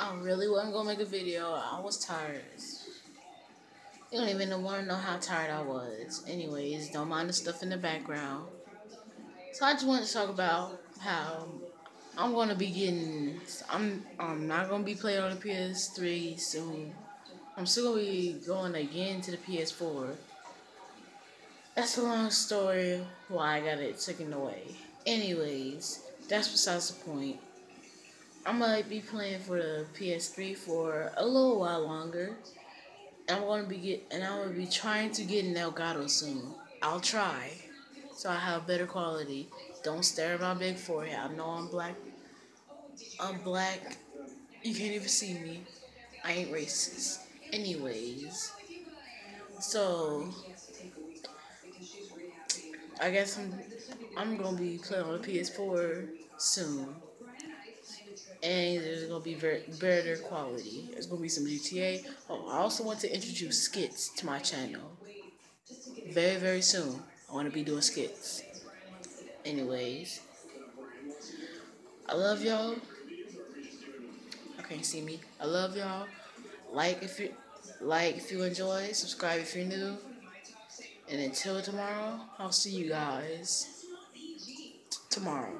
I really wasn't gonna make a video. I was tired. You don't even want to know how tired I was. Anyways, don't mind the stuff in the background. So I just wanted to talk about how I'm gonna be getting. I'm I'm not gonna be playing on the PS3 soon. I'm still gonna be going again to the PS4. That's a long story why I got it taken away. Anyways, that's besides the point. I might be playing for the PS3 for a little while longer. I'm gonna be get and I'm gonna be trying to get an Elgato soon. I'll try, so I have better quality. Don't stare at my big forehead. I know I'm black. I'm black. You can't even see me. I ain't racist. Anyways, so I guess I'm I'm gonna be playing on the PS4 soon and there's gonna be better quality. There's gonna be some GTA. Oh, I also want to introduce skits to my channel. Very very soon. I want to be doing skits. Anyways, I love y'all. I can't see me. I love y'all. Like if you like if you enjoy. Subscribe if you're new. And until tomorrow, I'll see you guys tomorrow.